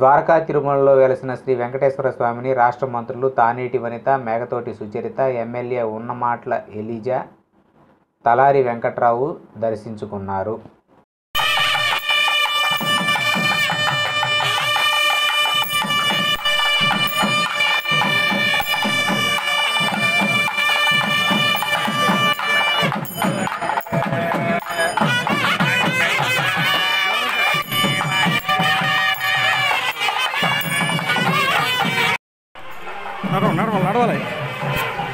ద్వారకా తిరుమలలో వెలసిన శ్రీ వెంకటేశ్వర స్వామిని రాష్ట్ర మంత్రులు తానేటి వనిత మేఘతోటి సుచరిత ఎమ్మెల్యే ఉన్నమాట్ల ఎలిజా తలారి వెంకట్రావు దర్శించుకున్నారు. Narro, narro, narro, dale.